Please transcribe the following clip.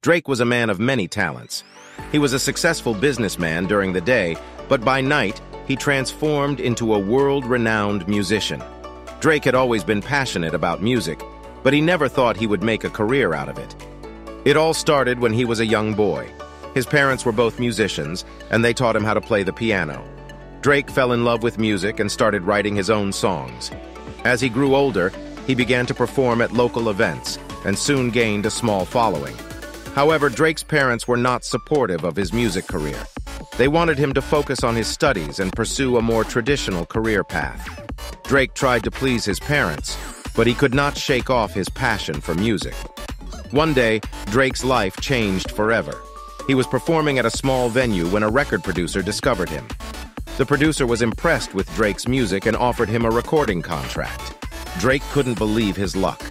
Drake was a man of many talents. He was a successful businessman during the day, but by night, he transformed into a world-renowned musician. Drake had always been passionate about music, but he never thought he would make a career out of it. It all started when he was a young boy. His parents were both musicians, and they taught him how to play the piano. Drake fell in love with music and started writing his own songs. As he grew older, he began to perform at local events and soon gained a small following. However, Drake's parents were not supportive of his music career. They wanted him to focus on his studies and pursue a more traditional career path. Drake tried to please his parents, but he could not shake off his passion for music. One day, Drake's life changed forever. He was performing at a small venue when a record producer discovered him. The producer was impressed with Drake's music and offered him a recording contract. Drake couldn't believe his luck.